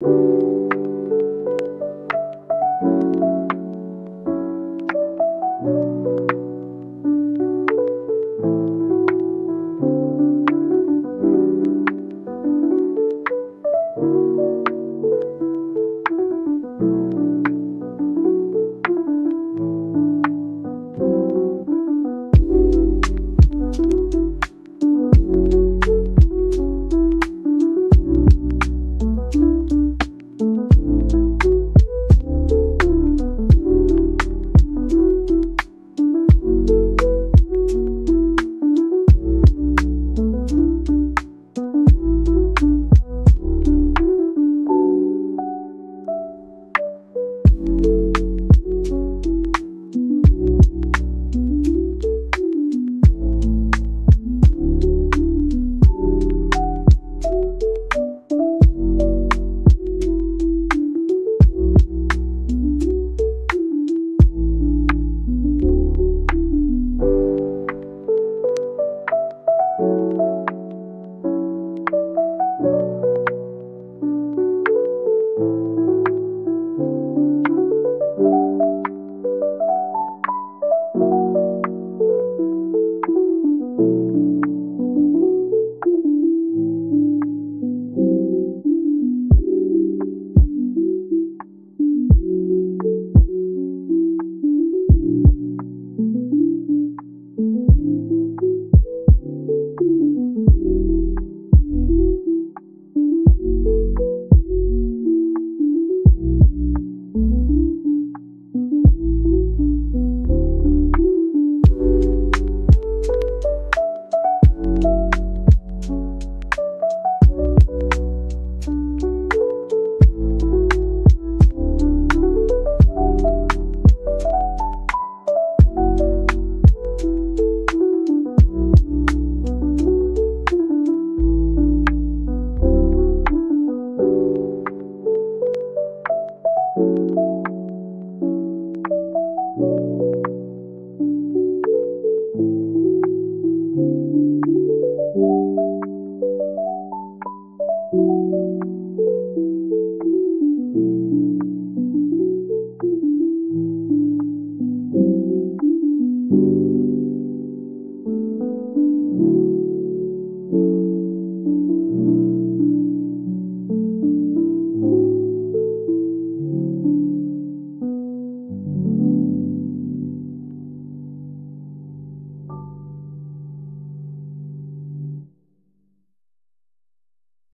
you